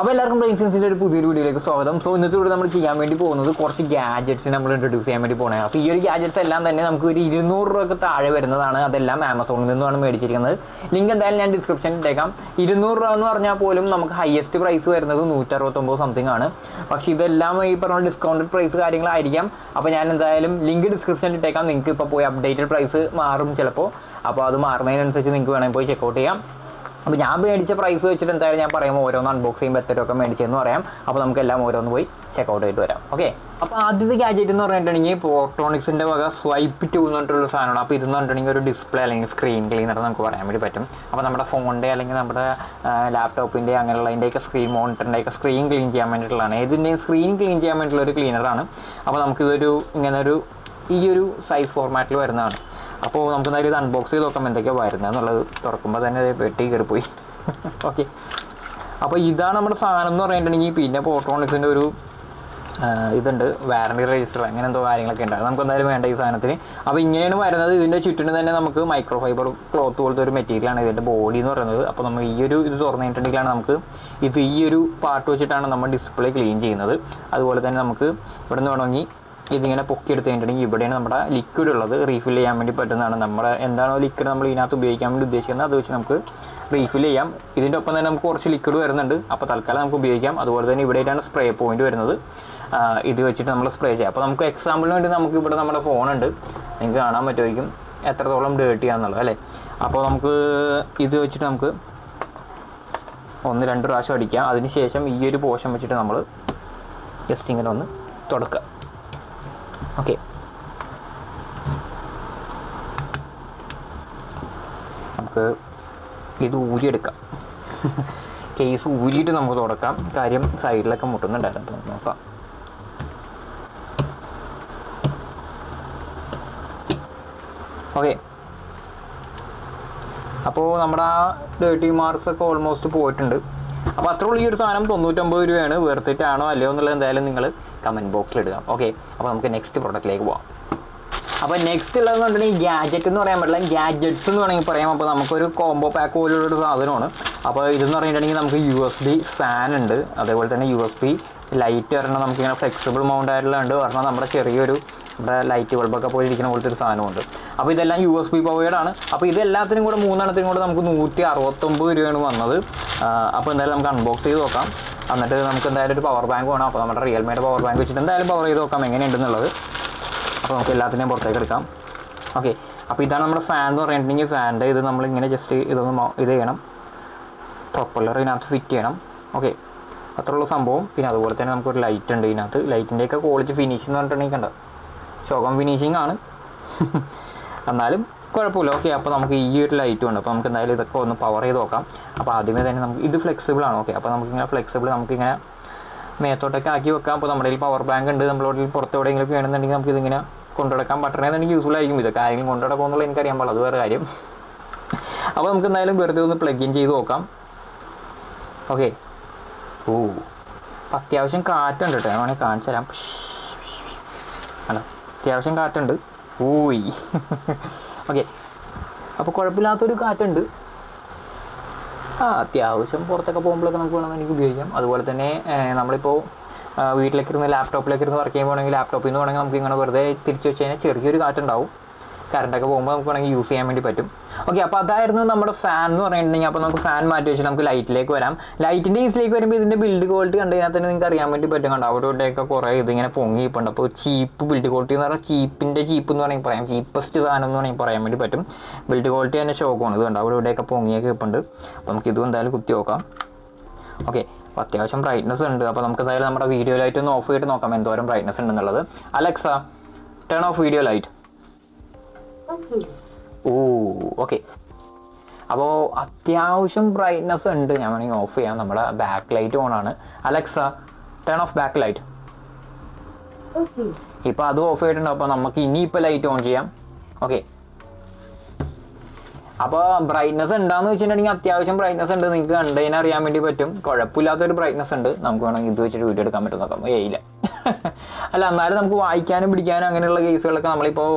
അപ്പോൾ എല്ലാവർക്കും ബ്രെയിൻസിന്റെ ഒരു പുതിയൊരു വീഡിയോയിലേക്ക് സ്വാഗതം. സോ ഇന്നത്തെ ഇവിടെ നമ്മൾ ചെയ്യാൻ വേണ്ടി പോകുന്നത് കുറച്ച് ഗാജറ്റ്സ് നമ്മൾ ഇൻട്രൊഡ്യൂസ് ചെയ്യാൻ വേണ്ടി പോകണേ അപ്പോൾ ഈ ഒരു ഗാജറ്റ്സ് എല്ലാം തന്നെ നമുക്ക് ഒരു ഇരുന്നൂറ് രൂപയ്ക്ക് താഴെ വരുന്നതാണ്. അതെല്ലാം ആമസോണിൽ നിന്നുമാണ് മേടിച്ചിരിക്കുന്നത്. ലിങ്ക് എന്തായാലും ഞാൻ ഡിസ്ക്രിപ്ഷനിൽ ഇട്ടേക്കാം. ഇരുന്നൂറ് രൂപ എന്ന് പറഞ്ഞാൽ പോലും നമുക്ക് ഹയസ്റ്റ് പ്രൈസ് വരുന്നത് നൂറ്ററുപത്തൊമ്പത് സംതിങ് ആണ്. പക്ഷേ ഇതെല്ലാം ഈ പറഞ്ഞ ഡിസ്കൗണ്ടഡ് പ്രൈസ് കാര്യങ്ങളായിരിക്കാം. അപ്പോൾ ഞാൻ എന്തായാലും ലിങ്ക് ഡിസ്ക്രിപ്ഷനിൽ ഇട്ടേക്കാം. നിങ്ങൾക്ക് ഇപ്പോൾ പോയി അപ്ഡേറ്റഡ് പ്രൈസ് മാറും ചിലപ്പോൾ അപ്പോൾ അത് മാറുന്നതിനനുസരിച്ച് നിങ്ങൾക്ക് വേണമെങ്കിൽ പോയി ചെക്കൗട്ട് ചെയ്യാം. അപ്പോൾ ഞാൻ മേടിച്ച പ്രൈസ് വെച്ചിട്ട് എന്തായാലും ഞാൻ പറയുമ്പോൾ ഓരോന്ന് അൺബോക്സ് ചെയ്യുമ്പോൾ മേടിച്ചെന്ന് പറയാം. അപ്പോൾ നമുക്ക് എല്ലാം ഓരോന്ന് പോയി ചെക്കൗട്ട് ചെയ്തിട്ട് വരാം. ഓക്കെ അപ്പോൾ ആദ്യത്തെ ഗാജറ്റ് എന്ന് പറഞ്ഞിട്ടുണ്ടെങ്കിൽ പോർട്ടോണിക്സിന്റെ വക സ്വൈപ്പ് ടു എന്ന് പറഞ്ഞിട്ടുള്ള സാധനമാണ്. അപ്പോൾ ഇതെന്ന് പറഞ്ഞിട്ടുണ്ടെങ്കിൽ ഒരു ഡിസ്പ്ലേ അല്ലെങ്കിൽ സ്ക്രീൻ ക്ലീനർ നമുക്ക് പറയാൻ വേണ്ടി പറ്റും. അപ്പോൾ നമ്മുടെ ഫോണിന്റെ അല്ലെങ്കിൽ നമ്മുടെ ലാപ്ടോപ്പിന്റെ അങ്ങനെയുള്ളതിന്റെയൊക്കെ സ്ക്രീൻ മോണിറ്ററിന്റെയൊക്കെ സ്ക്രീൻ ക്ലീൻ ചെയ്യാൻ വേണ്ടിയിട്ടുള്ളതാണ്. ഏതിന്റെയും സ്ക്രീൻ ക്ലീൻ ചെയ്യാൻ വേണ്ടിയിട്ടുള്ള ഒരു ക്ലീനറാണ് അപ്പോൾ നമുക്കിതൊരു ഇങ്ങനെ ഒരു ഈ ഒരു സൈസ് ഫോർമാറ്റിൽ വരുന്നതാണ്. അപ്പോൾ നമുക്ക് എന്തായാലും ഇത് അൺബോക്സ് ചെയ്ത് നോക്കാം എന്തൊക്കെയാണ് വരുന്നത് എന്നുള്ളത് തുറക്കുമ്പോൾ തന്നെ പെട്ടി കയറിപ്പോയി. ഓക്കെ അപ്പോൾ ഇതാണ് നമ്മുടെ സാധനം എന്ന് പറഞ്ഞിട്ടുണ്ടെങ്കിൽ പിന്നെ ഫോട്ടോണിക്സിന്റെ ഒരു ഇതുണ്ട്. വാറണ്ടി രജിസ്റ്റർ അങ്ങനെ എന്തോ കാര്യങ്ങളൊക്കെ ഉണ്ട്. നമുക്ക് എന്തായാലും വേണ്ട ഈ സാധനത്തിന്. അപ്പോൾ ഇങ്ങനെയാണ് വരുന്നത്. ഇതിന്റെ ചുറ്റിന് തന്നെ നമുക്ക് മൈക്രോ ഫൈബർ ക്ലോത്ത് പോലത്തെ ഒരു മെറ്റീരിയലാണ് ഇതിന്റെ ബോഡി എന്ന് പറയുന്നത്. അപ്പോൾ നമ്മൾ ഈ ഒരു ഇത് തുറന്നിട്ടുണ്ടെങ്കിലാണ് നമുക്ക് ഇത് ഈ ഒരു പാർട്ട് വെച്ചിട്ടാണ് നമ്മൾ ഡിസ്പ്ലേ ക്ലീൻ ചെയ്യുന്നത്. അതുപോലെ തന്നെ നമുക്ക് ഇവിടെ നിന്ന് വേണമെങ്കിൽ ഇതിങ്ങനെ പൊക്കിയെടുത്ത് കഴിഞ്ഞിട്ടുണ്ടെങ്കിൽ ഇവിടെയാണ് നമ്മുടെ ലിക്വിഡ് ഉള്ളത്. റീഫിൽ ചെയ്യാൻ വേണ്ടി പറ്റുന്നതാണ്. നമ്മുടെ എന്താണോ ലിക്വിഡ് നമ്മൾ ഇതിനകത്ത് ഉപയോഗിക്കാൻ വേണ്ടി ഉദ്ദേശിക്കുന്നത് അത് വെച്ച് നമുക്ക് റീഫിൽ ചെയ്യാം. ഇതിന്റെ ഒപ്പം തന്നെ നമുക്ക് കുറച്ച് ലിക്വിഡ് വരുന്നുണ്ട്. അപ്പോൾ തൽക്കാലം നമുക്ക് ഉപയോഗിക്കാം. അതുപോലെ തന്നെ ഇവിടെയാണ് സ്പ്രേ പോയിന്റ് വരുന്നത്. ഇത് വെച്ചിട്ട് നമ്മൾ സ്പ്രേ ചെയ്യാം. അപ്പോൾ നമുക്ക് എക്സാമ്പിളിന് വേണ്ടി നമുക്ക് ഇവിടെ നമ്മുടെ ഫോണുണ്ട് നിങ്ങൾക്ക് കാണാൻ പറ്റുമായിരിക്കും. എത്രത്തോളം ഡേർട്ട് ചെയ്യാന്നുള്ളത് അല്ലേ? അപ്പോൾ നമുക്ക് ഇത് വെച്ചിട്ട് നമുക്ക് ഒന്ന് രണ്ട് പ്രാവശ്യം അടിക്കാം. അതിന് ശേഷം ഈ ഒരു പോഷൻ വെച്ചിട്ട് നമ്മൾ ജസ്റ്റ് ഇങ്ങനെ ഒന്ന് തുടക്കുക. ഓക്കെ നമുക്ക് ഇത് ഊരിയെടുക്കാം. കേസ് ഊരിയിട്ട് നമുക്ക് തുടക്കാം. കാര്യം സൈഡിലൊക്കെ മുട്ടുന്നുണ്ടായിരുന്നു. നമുക്ക് നോക്കാം. ഓക്കെ അപ്പോൾ നമ്മുടെ ആ ഡേർട്ടി മാർക്സ് ഒക്കെ ഓൾമോസ്റ്റ് പോയിട്ടുണ്ട്. അപ്പോൾ അത്ര ഈ ഒരു സാധനം തൊണ്ണൂറ്റൊമ്പത് രൂപയാണ്. വേർത്തിട്ടാണോ അല്ലയോ എന്നുള്ളത് എന്തായാലും നിങ്ങൾ കമന്റ് ബോക്സിൽ ഇടുക. ഓക്കെ അപ്പോൾ നമുക്ക് നെക്സ്റ്റ് പ്രോഡക്റ്റിലേക്ക് പോകാം അപ്പോൾ നെക്സ്റ്റ് ഉള്ളതെന്ന് പറഞ്ഞിട്ടുണ്ടെങ്കിൽ ഗ്യാജറ്റ് എന്ന് പറയാൻ പറ്റില്ല. ഗ്യാജറ്റ്സ് എന്ന് വേണമെങ്കിൽ പറയാം. അപ്പോൾ നമുക്കൊരു കോംബോ പാക്ക് പോലുള്ള ഒരു സാധനമാണ്. അപ്പോൾ ഇതെന്ന് പറഞ്ഞിട്ടുണ്ടെങ്കിൽ നമുക്ക് യു എസ് ബി ഫാൻ ഉണ്ട്. അതേപോലെ തന്നെ യു എസ് ബി ലൈറ്റ് വരണം നമുക്കിങ്ങനെ ഫ്ലെക്സിബിൾ മൗണ്ട് ആയിട്ടുള്ള ഉണ്ട്. പറഞ്ഞാൽ നമ്മുടെ ചെറിയൊരു നമ്മുടെ ലൈറ്റ് ബൾബൊക്കെ പോലെ ഇരിക്കുന്ന പോലത്തെ ഒരു സാധനമുണ്ട്. അപ്പോൾ ഇതെല്ലാം യു എസ് ബി പവേഡ് ആണ്. അപ്പോൾ ഇതെല്ലാത്തിനും കൂടെ മൂന്നെണ്ണത്തിനും കൂടെ നമുക്ക് നൂറ്റി അറുപത്തൊമ്പത് രൂപയാണ് വന്നത്. അപ്പോൾ എന്തായാലും നമുക്ക് അൺബോക്സ് ചെയ്ത് നോക്കാം. എന്നിട്ട് നമുക്ക് എന്തായാലും ഒരു പവർ ബാങ്ക് വേണം. അപ്പോൾ നമ്മുടെ റിയൽമിയുടെ പവർ ബാങ്ക് വെച്ചിട്ട് എന്തായാലും പവർ ചെയ്ത് നോക്കാം എങ്ങനെയുണ്ടെന്നുള്ളത്. അപ്പോൾ നമുക്ക് എല്ലാത്തിനെയും പുറത്തേക്ക് എടുക്കാം. ഓക്കെ അപ്പോൾ ഇതാണ് നമ്മുടെ ഫാൻ എന്ന് പറഞ്ഞിട്ടുണ്ടെങ്കിൽ ഫാനിന്റെ ഇത് നമ്മളിങ്ങനെ ജസ്റ്റ് ഇതൊന്ന് ഇത് ചെയ്യണം. പ്രൊപ്പല്ലർ ഇതിനകത്ത് ഫിറ്റ് ചെയ്യണം. ഓക്കെ അത്രയുള്ള സംഭവം. പിന്നെ അതുപോലെ തന്നെ നമുക്കൊരു ലൈറ്റ് ഉണ്ട് ഇതിനകത്ത്. ലൈറ്റിന്റെയൊക്കെ ക്വാളിറ്റി ഫിനിഷിംഗ് എന്ന് പറഞ്ഞിട്ടുണ്ടെങ്കിൽ കണ്ടോ? ശോകം ഫിനിഷിംഗ് ആണ്. എന്നാലും കുഴപ്പമില്ല. ഓക്കെ അപ്പോൾ നമുക്ക് ഈ ഒരു ലൈറ്റും ഉണ്ട് അപ്പോൾ നമുക്ക് എന്തായാലും ഇതൊക്കെ ഒന്ന് പവർ ചെയ്ത് നോക്കാം. അപ്പോൾ ആദ്യമേ തന്നെ നമുക്ക് ഇത് ഫ്ലെക്സിബിൾ ആണ്. ഓക്കെ അപ്പോൾ നമുക്കിങ്ങനെ ഫ്ലെക്സിബിൾ നമുക്കിങ്ങനെ മേത്തോട്ടൊക്കെ ആക്കി വെക്കാം. അപ്പോൾ നമ്മുടെ പവർ ബാങ്ക് ഉണ്ട്. നമ്മളോട് പുറത്ത് എവിടെയെങ്കിലും വേണമെന്നുണ്ടെങ്കിൽ നമുക്ക് ഇതിങ്ങനെ കൊണ്ടുനടക്കാൻ പറ്റണമെന്നുണ്ടെങ്കിൽ യൂസ്ഫുൾ ആയിരിക്കും. ഇത് കാര്യങ്ങൾ കൊണ്ടുനടക്കുമെന്നുള്ള എനിക്കറിയാൻ പാടില്ല. അത് വേറെ കാര്യം. അപ്പോൾ നമുക്ക് എന്തായാലും വെറുതെ ഒന്ന് പ്ലഗ് ഇൻ ചെയ്ത് നോക്കാം. ഓക്കെ ഓ അത്യാവശ്യം കാറ്റുണ്ട് കേട്ടോ. ഞാൻ കാണിച്ചു തരാം. അല്ല അത്യാവശ്യം കാറ്റുണ്ട്. ഊയി ഓക്കെ അപ്പോൾ കുഴപ്പമില്ലാത്തൊരു കാറ്റുണ്ട്. ആ അത്യാവശ്യം പുറത്തൊക്കെ പോകുമ്പോഴൊക്കെ നമുക്ക് വേണമെങ്കിൽ ഉപയോഗിക്കാം. അതുപോലെ തന്നെ നമ്മളിപ്പോൾ വീട്ടിലേക്ക് ഇരുന്ന് ലാപ്ടോപ്പിലേക്ക് ഇരുന്ന് വർക്ക് ചെയ്യുമ്പോഴാണെങ്കിൽ ലാപ്ടോപ്പിൽ നിന്ന് വേണമെങ്കിൽ നമുക്ക് ഇങ്ങനെ വെറുതെ തിരിച്ചു വെച്ച് കഴിഞ്ഞാൽ ചെറിയൊരു കാറ്റുണ്ടാവും. കറണ്ടൊക്കെ പോകുമ്പോൾ നമുക്ക് വേണമെങ്കിൽ യൂസ് ചെയ്യാൻ വേണ്ടി പറ്റും. ഓക്കെ അപ്പോൾ അതായിരുന്നു നമ്മുടെ ഫാൻ എന്ന് പറഞ്ഞിട്ടുണ്ടെങ്കിൽ അപ്പോൾ നമുക്ക് ഫാൻ മാറ്റി വെച്ചാൽ നമുക്ക് ലൈറ്റിലേക്ക് വരാം. ലൈറ്റിന്റെ ഈസിലേക്ക് വരുമ്പോൾ ഇതിന്റെ ബിൽഡ് ക്വാളിറ്റി കണ്ടു കഴിഞ്ഞാൽ തന്നെ നിങ്ങൾക്ക് അറിയാൻ വേണ്ടി പറ്റും കണ്ടോ? അവിടെ ഇവിടെയൊക്കെ കുറേ ഇതിങ്ങനെ പൊങ്ങിയിപ്പുണ്ട് അപ്പോൾ ചീപ്പ് ബിൽഡ് ക്വാളിറ്റി എന്ന് പറഞ്ഞാൽ ചീപ്പിന്റെ ചീപ്പ് എന്ന് വേണമെങ്കിൽ പറയാം. ചീപ്പസ്റ്റ് സാധനം എന്ന് വേണമെങ്കിൽ പറയാൻ വേണ്ടി പറ്റും. ബിൽഡ് ക്വാളിറ്റി തന്നെ ഷോക്കാണ് ഇത് കണ്ടോ? അവിടെ ഇവിടെയൊക്കെ പൊങ്ങിയൊക്കെ ഇപ്പുണ്ട് അപ്പോൾ നമുക്ക് ഇതും എന്തായാലും കുത്തി നോക്കാം. ഓക്കെ അപ്പോൾ അത്യാവശ്യം ബ്രൈറ്റ്നസ് ഉണ്ട്. അപ്പോൾ നമുക്ക് എന്തായാലും നമ്മുടെ വീഡിയോ ലൈറ്റ് ഒന്ന് ഓഫ് ചെയ്തിട്ട് നോക്കാം. എന്തോരം ബ്രൈറ്റ്നസ് ഉണ്ടെന്നുള്ളത്. Alexa turn off video light oh okay. അപ്പോൾ അത്യാവശ്യം ബ്രൈറ്റ്നസ് ഉണ്ട്. ഞാൻ വേണമെങ്കിൽ ഓഫ് ചെയ്യാം. നമ്മുടെ ബാക്ക് ലൈറ്റ് ഓൺ ആണ്. Alexa turn off back light ഇപ്പോൾ അത് ഓഫ് ചെയ്തിട്ടുണ്ട് അപ്പോൾ നമുക്ക് ഇനിയിപ്പോൾ ലൈറ്റ് ഓൺ ചെയ്യാം. ഓക്കെ. അപ്പോൾ ബ്രൈറ്റ്നസ് ഉണ്ടാന്ന് വെച്ചിട്ടുണ്ടെങ്കിൽ അത്യാവശ്യം ബ്രൈറ്റ്നസ് ഉണ്ട്. നിങ്ങൾക്ക് കണ്ടതിനെ അറിയാൻ വേണ്ടി പറ്റും. കുഴപ്പമില്ലാത്തൊരു ബ്രൈറ്റ്നസ് ഉണ്ട്. നമുക്ക് വേണമെങ്കിൽ ഇത് വെച്ചിട്ട് വീഡിയോ എടുക്കാൻ പറ്റും നോക്കാം. ഏയില്ല അല്ല എന്നാലും നമുക്ക് വായിക്കാനും പിടിക്കാനും അങ്ങനെയുള്ള കേസുകളൊക്കെ നമ്മളിപ്പോൾ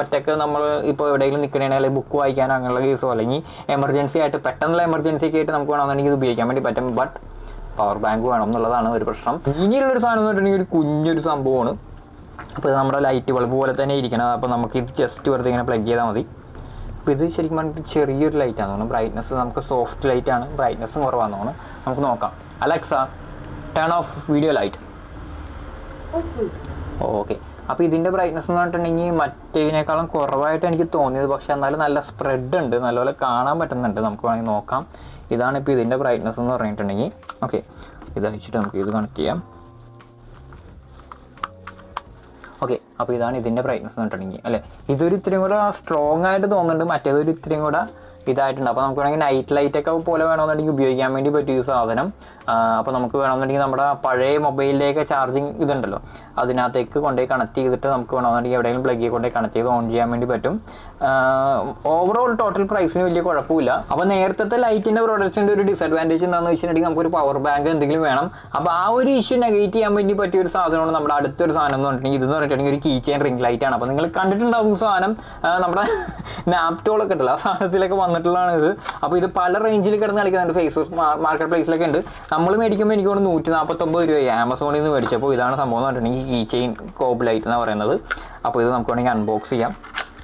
ഒറ്റയ്ക്ക് നമ്മൾ ഇപ്പോൾ എവിടെയെങ്കിലും നിൽക്കണമെങ്കിൽ ബുക്ക് വായിക്കാനോ അങ്ങനെയുള്ള കേസോ അല്ലെങ്കിൽ എമർജൻസി ആയിട്ട് പെട്ടെന്നുള്ള എമർജൻസി ഒക്കെ ആയിട്ട് നമുക്ക് വേണമെന്നുണ്ടെങ്കിൽ ഇത് ഉപയോഗിക്കാൻ വേണ്ടി പറ്റും. ബട്ട് പവർ ബാങ്ക് വേണം എന്നുള്ളതാണ് ഒരു പ്രശ്നം. ഇനിയുള്ളൊരു സാധനം എന്ന് പറഞ്ഞിട്ടുണ്ടെങ്കിൽ ഒരു കുഞ്ഞൊരു സംഭവമാണ്. അപ്പോൾ നമ്മുടെ ലൈറ്റ് ബൾബ് പോലെ തന്നെ ഇരിക്കണം അപ്പോൾ നമുക്ക് ഇത് ജസ്റ്റ് വെറുതെ ഇങ്ങനെ പ്ലഗ് ചെയ്താൽ മതി. അപ്പോൾ ഇത് ശരിക്കും പറഞ്ഞിട്ട് ചെറിയൊരു ലൈറ്റാണ് തോന്നുന്നു ബ്രൈറ്റ്നസ് നമുക്ക് സോഫ്റ്റ് ലൈറ്റ് ആണ്. ബ്രൈറ്റ്നസ്സും കുറവാണെന്ന് തോന്നുന്നു. നമുക്ക് നോക്കാം. Alexa turn off video light. Okay അപ്പോൾ ഇതിന്റെ ബ്രൈറ്റ്നസ് എന്ന് പറഞ്ഞിട്ടുണ്ടെങ്കിൽ മറ്റേതിനേക്കാളും കുറവായിട്ട് എനിക്ക് തോന്നിയത്. പക്ഷേ എന്നാലും നല്ല സ്പ്രെഡ് ഉണ്ട്. നല്ലപോലെ കാണാൻ പറ്റുന്നുണ്ട്. നമുക്ക് വേണമെങ്കിൽ നോക്കാം. ഇതാണ് ഇപ്പോൾ ഇതിന്റെ ബ്രൈറ്റ്നസ് എന്ന് പറഞ്ഞിട്ടുണ്ടെങ്കിൽ. ഓക്കെ ഇത് അയച്ചിട്ട് നമുക്ക് ഇത് കണക്ട് ചെയ്യാം. ഓക്കെ അപ്പോൾ ഇതാണ് ഇതിന്റെ ബ്രൈറ്റ്നസ് എന്ന് പറഞ്ഞിട്ടുണ്ടെങ്കിൽ അല്ലേ? ഇതൊരു ഇത്രയും കൂടെ സ്ട്രോങ് ആയിട്ട് തോന്നുന്നുണ്ട് മറ്റേതൊരു ഇത്രയും കൂടെ ഇതായിട്ടുണ്ട്. അപ്പോൾ നമുക്ക് വേണമെങ്കിൽ നൈറ്റ് ലൈറ്റ് ഒക്കെ പോലെ വേണമെന്നുണ്ടെങ്കിൽ ഉപയോഗിക്കാൻ വേണ്ടി പറ്റിയ സാധനം. അപ്പോൾ നമുക്ക് വേണമെന്നുണ്ടെങ്കിൽ നമ്മുടെ പഴയ മൊബൈലിലേക്ക് ചാർജിങ് ഇതുണ്ടല്ലോ. അതിനകത്തേക്ക് കൊണ്ടുപോയി കണക്ട് ചെയ്തിട്ട് നമുക്ക് വേണമെന്നുണ്ടെങ്കിൽ എവിടെയെങ്കിലും പ്ലഗ് കൊണ്ടുപോയി കണക്ട് ചെയ്ത് ഓൺ ചെയ്യാൻ വേണ്ടി പറ്റും. ഓവറോൾ ടോട്ടൽ പ്രൈസിന് വലിയ കുഴപ്പമില്ല. അപ്പോൾ നേരത്തെ ലൈറ്റിന്റെ പ്രൊഡക്റ്റിന്റെ ഒരു ഡിസഡ്വാന്റേജ് എന്താണെന്ന് വെച്ചിട്ടുണ്ടെങ്കിൽ നമുക്കൊരു പവർ ബാങ്ക് എന്തെങ്കിലും വേണം. അപ്പോൾ ആ ഒരു ഇഷ്യൂ നെഗറ്റീവ് ചെയ്യാൻ വേണ്ടി പറ്റിയ ഒരു സാധനമാണ് നമ്മുടെ അടുത്തൊരു സാധനം എന്ന് പറഞ്ഞിട്ടുണ്ടെങ്കിൽ ഇതെന്ന് പറഞ്ഞിട്ടുണ്ടെങ്കിൽ ഒരു കീ ചെയിൻ റിംഗ് ലൈറ്റാണ് അപ്പോൾ നിങ്ങൾ കണ്ടിട്ടുണ്ടാവും സാധനം. നമ്മുടെ നാപ്റ്റോളൊക്കെ ഉണ്ടല്ലോ. ആ സാധനത്തിലൊക്കെ വന്നിട്ടുള്ളതാണ് ഇത് അപ്പോൾ ഇത് പല റേഞ്ചിൽ കിടന്ന് കളിക്കുന്നുണ്ട്. ഫേസ്ബുക്ക് മാർക്കറ്റ് പ്ലേസിലൊക്കെ ഉണ്ട് നമ്മൾ മേടിക്കുമ്പോൾ എനിക്ക് തോന്നുന്നു നൂറ്റി നാൽപ്പത്തൊമ്പത് രൂപയായി. ആമസോണിൽ നിന്ന് മേടിച്ചപ്പോൾ ഇതാണ് സംഭവം എന്ന് പറഞ്ഞിട്ടുണ്ടെങ്കിൽ കീ ചെയിൻ കോബ് ലൈറ്റ് എന്ന് പറയുന്നത്. അപ്പോൾ ഇത് നമുക്ക് വേണമെങ്കിൽ അൺബോക്സ് ചെയ്യാം.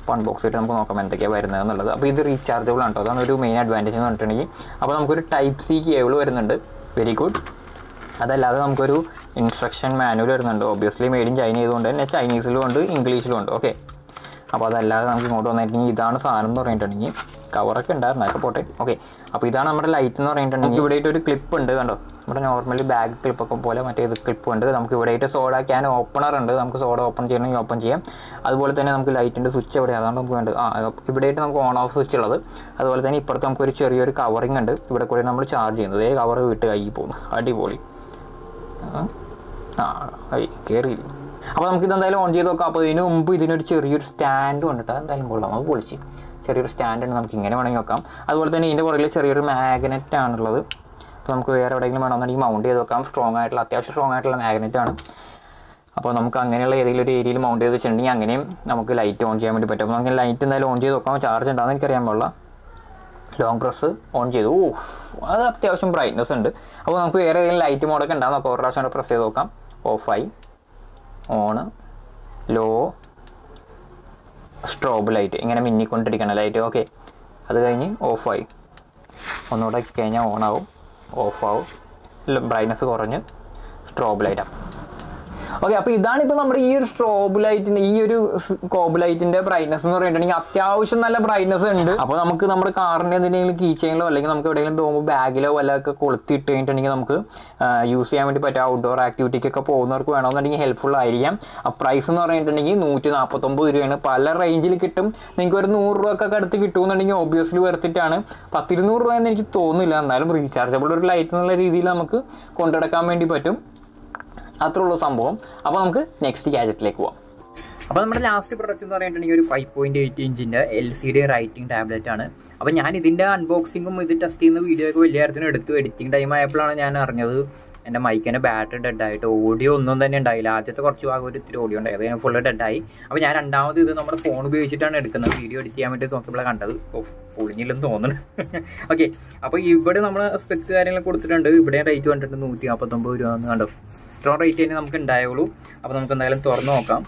അപ്പോൾ അൺബോക്സ് ചെയ്തിട്ട് നമുക്ക് നോക്കാം എന്തൊക്കെയാണ് വരുന്നത് എന്നുള്ളത്. അപ്പോൾ ഇത് റീചാർജബിൾ ആണ് കേട്ടോ അതാണ് ഒരു മെയിൻ അഡ്വാന്റേജ് എന്ന് പറഞ്ഞിട്ടുണ്ടെങ്കിൽ. അപ്പോൾ നമുക്കൊരു ടൈപ്പ് സി കേബിൾ വരുന്നുണ്ട്. വെരി ഗുഡ് അതല്ലാതെ നമുക്കൊരു ഇൻസ്ട്രക്ഷൻ മാനുവൽ വരുന്നുണ്ട്. ഒബ്വിയസ്ലി മെയ്ഡ് ഇൻ ചൈന ചെയ്തുകൊണ്ട് തന്നെ ചൈനീസിലും ഉണ്ട് ഇംഗ്ലീഷിലും ഉണ്ട്. ഓക്കെ അപ്പോൾ അതല്ലാതെ നമുക്ക് ഇങ്ങോട്ട് വന്നിട്ടുണ്ടെങ്കിൽ ഇതാണ് സാധനം എന്ന് പറഞ്ഞിട്ടുണ്ടെങ്കിൽ കവറൊക്കെ ഉണ്ടായിരുന്നു. അതൊക്കെ പോട്ടെ. ഓക്കെ അപ്പോൾ ഇതാണ് നമ്മുടെ ലൈറ്റ് എന്ന് പറഞ്ഞിട്ടുണ്ടെങ്കിൽ ഇവിടെ ഒരു ക്ലിപ്പ് ഉണ്ട് കണ്ടോ? നമ്മുടെ നോർമലി ബാഗ് ക്ലിപ്പ് ഒക്കെ പോലെ മറ്റേ ഇത് ക്ലിപ്പ് ഉണ്ട്. നമുക്ക് ഇവിടെ സോഡ ക്യാൻ ഓപ്പണർ ഉണ്ട്. നമുക്ക് സോഡ ഓപ്പൺ ചെയ്യണമെങ്കിൽ ഓപ്പൺ ചെയ്യാം. അതുപോലെ തന്നെ നമുക്ക് ലൈറ്റിന്റെ സ്വിച്ച് എവിടെ അതാണ് നമുക്ക് വേണ്ടത്. ആ ഇവിടെയായിട്ട് നമുക്ക് ഓൺ ഓഫ് സ്വിച്ച് ഉള്ളത്. അതുപോലെ തന്നെ ഇപ്പുറത്ത് നമുക്ക് ഒരു ചെറിയൊരു കവറിംഗ് ഉണ്ട്. ഇവിടെ കൂടി നമ്മൾ ചാർജ് ചെയ്യുന്നത്. ഏ കവർ വിട്ട് കൈ പോകുന്നു. അടിപൊളി. ആ കയറിയില്ല അപ്പോൾ നമുക്ക് ഇതെന്തായാലും ഓൺ ചെയ്ത് നോക്കാം. അപ്പോൾ ഇതിന് മുമ്പ് ഇതിനൊരു ചെറിയൊരു സ്റ്റാൻഡ് കൊണ്ടിട്ട് എന്തായാലും കൊള്ളാം. അത് പൊളിച്ച്. ചെറിയൊരു സ്റ്റാൻഡ് ഉണ്ട്. നമുക്ക് ഇങ്ങനെ വേണമെങ്കിൽ നോക്കാം അതുപോലെ തന്നെ ഇതിന്റെ പുറകിൽ ചെറിയൊരു മാഗ്നറ്റ് ആണുള്ളത്. അപ്പോൾ നമുക്ക് വേറെ എവിടെയെങ്കിലും വേണമെന്നുണ്ടെങ്കിൽ മൗണ്ട് ചെയ്ത് വെക്കാം. സ്ട്രോങ് ആയിട്ടുള്ള അത്യാവശ്യം സ്ട്രോങ് ആയിട്ടുള്ള മാഗ്നറ്റ് ആണ്. അപ്പോൾ നമുക്ക് അങ്ങനെയുള്ള ഏതെങ്കിലും ഒരു ഏരിയയിൽ മൗണ്ട് ചെയ്ത് വെച്ചിട്ടുണ്ടെങ്കിൽ അങ്ങനെയും നമുക്ക് ലൈറ്റ് ഓൺ ചെയ്യാൻ വേണ്ടി പറ്റും. അപ്പോൾ നമുക്ക് ലൈറ്റ് എന്തായാലും ഓൺ ചെയ്ത് നോക്കാം ചാർജ് ഉണ്ടാകുന്ന എനിക്കറിയാൻ പാടില്ല. ലോങ് പ്രസ് ഓൺ ചെയ്തു. ഓ അത് അത്യാവശ്യം ബ്രൈറ്റ്നസ് ഉണ്ട്. അപ്പോൾ നമുക്ക് വേറെ ഏതെങ്കിലും ലൈറ്റ് മോഡൊക്കെ ഉണ്ടാകും നമുക്ക് ഒരു പ്രാവശ്യം പ്രസ് ചെയ്ത് നോക്കാം. ഓഫായി ഓണ് ലോ സ്ട്രോബ് ലൈറ്റ് ഇങ്ങനെ മിന്നിക്കൊണ്ടിരിക്കണം. ലൈറ്റ് ഓക്കെ അത് കഴിഞ്ഞ് ഓഫായി ഒന്നുകൂടെ കഴിഞ്ഞാൽ ഓണാവും ഓഫാവും ബ്രൈറ്റ്നസ് കുറഞ്ഞ് സ്ട്രോബ് ലൈറ്റാണ് ഓക്കെ അപ്പോൾ ഇതാണ് ഇപ്പോൾ നമ്മുടെ ഈ ഒരു സ്ട്രോബ് ലൈറ്റിന്റെ ഈ ഒരു കോബ് ലൈറ്റിന്റെ ബ്രൈറ്റ്നസ് എന്ന് പറഞ്ഞിട്ടുണ്ടെങ്കിൽ അത്യാവശ്യം നല്ല ബ്രൈറ്റ്നസ് ഉണ്ട്. അപ്പോൾ നമുക്ക് നമ്മുടെ കാറിന്റെ എന്തെങ്കിലും കീ ചെയിനിലോ അല്ലെങ്കിൽ നമുക്ക് എവിടെയെങ്കിലും പോകുമ്പോൾ ബാഗിലോ വല്ലതൊക്കെ കൊളുത്തിട്ട് കഴിഞ്ഞിട്ടുണ്ടെങ്കിൽ നമുക്ക് യൂസ് ചെയ്യാൻ വേണ്ടി പറ്റും. ഔട്ട്ഡോർ ആക്ടിവിറ്റിക്കൊക്കെ പോകുന്നവർക്ക് വേണമെന്നുണ്ടെങ്കിൽ ഹെൽപ്ഫുൾ ആയിരിക്കാം. ആ പ്രൈസ് എന്ന് പറഞ്ഞിട്ടുണ്ടെങ്കിൽ നൂറ്റി നാൽപ്പത്തൊമ്പത് രൂപയാണ്. പല റേഞ്ചിൽ കിട്ടും. നിങ്ങൾക്ക് ഒരു നൂറ് രൂപ ഒക്കെ അടുത്ത് കിട്ടുമെന്നുണ്ടെങ്കിൽ ഓബിയസ്ലി വെറുത്തിട്ടാണ്. പത്തിരുന്നൂറ് രൂപ എന്ന് എനിക്ക് തോന്നുന്നില്ല. എന്നാലും റീചാർജബിൾ ഒരു ലൈറ്റ് എന്നുള്ള രീതിയിൽ നമുക്ക് കൊണ്ടുനടക്കാൻ വേണ്ടി പറ്റും. അത്രേ ഉള്ളൂ സംഭവം. അപ്പോൾ നമുക്ക് നെക്സ്റ്റ് ഗാജറ്റിലേക്ക് പോവാം. അപ്പോൾ നമ്മുടെ ലാസ്റ്റ് പ്രൊഡക്റ്റ് എന്ന് പറഞ്ഞിട്ടുണ്ടെങ്കിൽ ഒരു five point eight ഇഞ്ചിന്റെ L C D writing tablet ആണ്. അപ്പോൾ ഞാൻ ഇതിന്റെ അൺബോക്സിങ്ങും ഇത് ടെസ്റ്റ് ചെയ്യുന്ന വീഡിയോ ഒക്കെ വലിയ കാര്യത്തിന് എടുത്തു. എഡിറ്റിംഗ് ടൈം ആയപ്പോഴാണ് ഞാൻ അറിഞ്ഞത് എന്റെ മൈക്കിന്റെ ബാറ്ററി ഡെഡ് ആയിട്ട്. ഓഡിയോ ഒന്നും തന്നെ ഉണ്ടായില്ല. ആദ്യത്തെ കുറച്ച് ഭാഗം ഒരു ഇത്തിരി ഓഡിയോ ഉണ്ടായി. അത് ഞാൻ ഫുള്ള് ഡെഡായി അപ്പോൾ ഞാൻ രണ്ടാമത് ഇത് നമ്മുടെ ഫോൺ ഉപയോഗിച്ചിട്ടാണ് എടുക്കുന്നത്. വീഡിയോ എഡിറ്റ് ചെയ്യാൻ വേണ്ടി നോക്കിയപ്പോഴാണ് കണ്ടത്. പൊളിഞ്ഞില്ലെന്ന് തോന്നുന്നു. ഓക്കെ അപ്പോൾ ഇവിടെ നമ്മൾ സ്പെക്സ് കാര്യങ്ങൾ കൊടുത്തിട്ടുണ്ട്. ഇവിടെ റേറ്റ് കണ്ടിട്ടുണ്ട് നൂറ്റി നാൽപ്പത്തൊമ്പത് രൂപ എന്ന് കണ്ടോ? ഇത്ര റേറ്റ് തന്നെ നമുക്ക് ഉണ്ടായുള്ളൂ. അപ്പോൾ നമുക്ക് എന്തായാലും തുറന്നു നോക്കാം.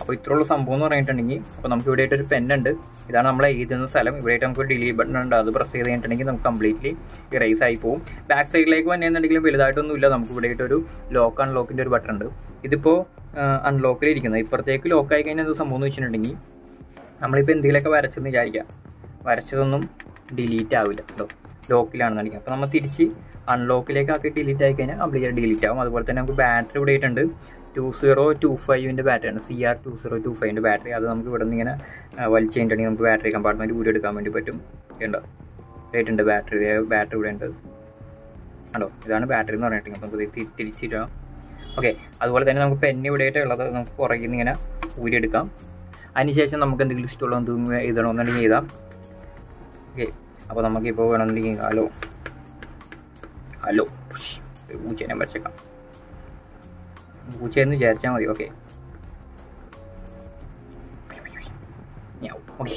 അപ്പോൾ ഇത്രയുള്ള സംഭവം എന്ന് പറഞ്ഞിട്ടുണ്ടെങ്കിൽ അപ്പോൾ നമുക്ക് ഇവിടെ ഒരു പെൻ ഉണ്ട്. ഇതാണ് നമ്മൾ എഴുതുന്ന സ്ഥലം. ഇവിടെ നമുക്ക് ഒരു ഡിലീറ്റ് ബട്ടൺ ഉണ്ട്. അത് പ്രസ് ചെയ്ത് നമുക്ക് കംപ്ലീറ്റ്ലി ഇറേസ് ആയി പോകും ബാക്ക് സൈഡിലേക്ക് വന്നിട്ടുണ്ടെങ്കിലും വലുതായിട്ടൊന്നും ഇല്ല നമുക്ക് ഇവിടെ ഒരു ലോക്ക് അൺലോക്കിന്റെ ഒരു ബട്ടൺ ഉണ്ട്. ഇതിപ്പോൾ അൺലോക്കിൽ ഇരിക്കുന്നത്. ഇപ്പുറത്തേക്ക് ആയി കഴിഞ്ഞാൽ എന്ത് സംഭവം എന്ന് വെച്ചിട്ടുണ്ടെങ്കിൽ നമ്മളിപ്പോൾ എന്തെങ്കിലുമൊക്കെ വരച്ചെന്ന് വിചാരിക്കാം. വരച്ചതൊന്നും ഡിലീറ്റ് ആവില്ല. കേട്ടോ ലോക്കിലാണെന്നുണ്ടെങ്കിൽ അപ്പോൾ നമ്മൾ തിരിച്ച് അൺലോക്കിലേക്ക് ആക്കി ഡിലീറ്റ് ആയി കഴിഞ്ഞാൽ കംപ്ലീറ്റ് ഡിലീറ്റ് ആവും. അതുപോലെ തന്നെ നമുക്ക് ബാറ്ററി ഇവിടെ ആയിട്ടുണ്ട്. ടു സീറോ ടു ഫൈവിന്റെ ബാറ്ററിയാണ് C R two zero two ഫൈവിന്റെ battery അത് നമുക്ക് ഇവിടെ നിന്ന് ഇങ്ങനെ വലിച്ചു നമുക്ക് ബാറ്ററി കമ്പാർട്ട്മെന്റ് കൂടി എടുക്കാൻ വേണ്ടി പറ്റും. ഉണ്ടോ റേറ്റ് ഉണ്ട് ബാറ്ററി ബാറ്ററി ഇവിടെ ഉണ്ട്. കണ്ടോ? ഇതാണ് ബാറ്ററി എന്ന് പറഞ്ഞിട്ടുണ്ടെങ്കിൽ നമുക്ക് ഇത് തി- തിരിച്ചിടാം. ഓക്കെ അതുപോലെ തന്നെ നമുക്ക് പെന്ന് ഇവിടെ ആയിട്ടുള്ളത് നമുക്ക് പുറകിൽ നിന്ന് ഇങ്ങനെ ഊരിയെടുക്കാം. അതിനുശേഷം നമുക്ക് എന്തെങ്കിലും ഇഷ്ടമുള്ള എന്തെങ്കിലും എഴുതണമെന്നുണ്ടെങ്കിൽ എഴുതാം. Okay അപ്പോൾ നമുക്കിപ്പോൾ വേണമെന്നുണ്ടെങ്കിൽ ഹലോ ഹലോ പൂച്ചേനെ വരച്ചേക്കാം പൂച്ചയെന്ന് വിചാരിച്ചാൽ മതി ഓക്കെ Okay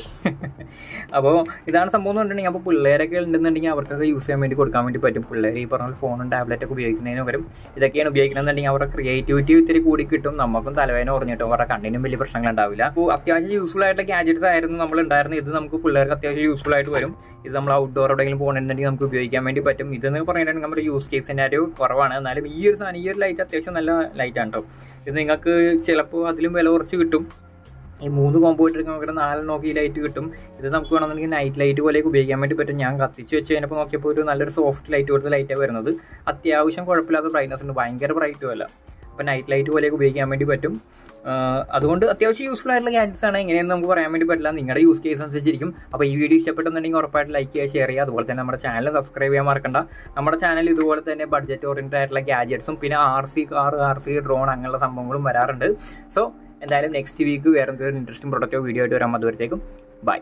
അപ്പോൾ ഇതാണ് സംഭവം എന്ന് പറഞ്ഞിട്ടുണ്ടെങ്കിൽ അപ്പോൾ പിള്ളേരൊക്കെ ഉണ്ടെന്നുണ്ടെങ്കിൽ അവർക്കൊക്കെ യൂസ് ചെയ്യാൻ വേണ്ടി കൊടുക്കാൻ വേണ്ടി പറ്റും. പിള്ളേർ ഈ പറഞ്ഞ ഫോണും ടാബ്ലറ്റൊക്കെ ഉപയോഗിക്കുന്നതിന് പകരം ഇതൊക്കെയാണ് ഉപയോഗിക്കണമെന്നുണ്ടെങ്കിൽ അവരുടെ ക്രിയേറ്റിവിറ്റി ഇത്തിരി കൂടി കിട്ടും. നമുക്കും തലവേദന ഉറഞ്ഞിട്ടും അവരുടെ കണ്ണിനും വലിയ പ്രശ്നങ്ങൾ ഉണ്ടാവില്ല. അപ്പോൾ അത്യാവശ്യം യൂസ്ഫുൾ ആയിട്ടുള്ള ഗാജറ്റ്സ് ആയിരുന്നു നമ്മൾ ഉണ്ടായിരുന്നത്. ഇത് നമുക്ക് പിള്ളേർക്ക് അത്യാവശ്യം യൂസ്ഫുൾ ആയിട്ട് വരും. ഇത് നമ്മൾ ഔട്ട്ഡോർ എവിടെയെങ്കിലും പോകണമെന്നുണ്ടെങ്കിൽ നമുക്ക് ഉപയോഗിക്കാൻ വേണ്ടി പറ്റും. ഇതെന്ന് പറയുന്നത് നമ്മുടെ യൂസ് കേസിന്റെ ഒരു കുറവാണ്. എന്നാലും ഈ ഒരു സാധനം ഈ ഒരു ലൈറ്റ് അത്യാവശ്യം നല്ല ലൈറ്റാണ് കേട്ടോ ഇത് നിങ്ങൾക്ക് ചിലപ്പോൾ അതിലും വില കുറച്ച് കിട്ടും. ഈ മൂന്ന് കോമ്പോ ഇട്ടിരിക്കുന്ന നമുക്ക് നാല് നോക്കി ലൈറ്റ് കിട്ടും. ഇത് നമുക്ക് വേണമെന്നുണ്ടെങ്കിൽ നൈറ്റ് ലൈറ്റ് പോലെ ഉപയോഗിക്കാൻ വേണ്ടി പറ്റും. ഞാൻ കത്തിച്ച് വെച്ച് കഴിഞ്ഞപ്പോൾ നോക്കിയപ്പോൾ ഒരു നല്ലൊരു സോഫ്റ്റ് ലൈറ്റ് കൊടുത്ത ലൈറ്റാണ് വരുന്നത്. അത്യാവശ്യം കുഴപ്പമില്ലാത്ത ബ്രൈറ്റ്നസ് ഉണ്ട്. ഭയങ്കര ബ്രൈറ്റും അല്ല. അപ്പോൾ നൈറ്റ് ലൈറ്റ് പോലെ ഉപയോഗിക്കാൻ വേണ്ടി പറ്റും. അതുകൊണ്ട് അത്യാവശ്യം യൂസ്ഫുൾ ആയിട്ടുള്ള ഗാഡ്ജറ്റ്സ് ആണ്. എങ്ങനെയെന്ന് നമുക്ക് പറയാൻ വേണ്ടി പറ്റില്ല. നിങ്ങളുടെ യൂസ് കേസ് അനുസരിച്ചിരിക്കും. അപ്പോൾ ഈ വീഡിയോ ഇഷ്ടപ്പെട്ടെന്നുണ്ടെങ്കിൽ ഉറപ്പായിട്ട് ലൈക്ക് ചെയ്യുക ഷെയർ ചെയ്യുക. അതുപോലെ തന്നെ നമ്മുടെ ചാനൽ സബ്സ്ക്രൈബ് ചെയ്യാൻ മറക്കണ്ട. നമ്മുടെ ചാനൽ ഇതുപോലെ തന്നെ ബഡ്ജറ്റ് ഓറിയന്റഡ് ആയിട്ടുള്ള ഗാഡ്ജറ്റ്സും പിന്നെ R C car R C drone അങ്ങനെയുള്ള സംഭവങ്ങളും വരാറുണ്ട്. സോ എന്തായാലും നെക്സ്റ്റ് വീക്ക് വേറെ എന്തെങ്കിലും ഇൻട്രസ്റ്റിംഗ് പ്രൊഡക്റ്റോ വീഡിയോ ആയിട്ട് വരാൻ അതുവരത്തേക്കും ബൈ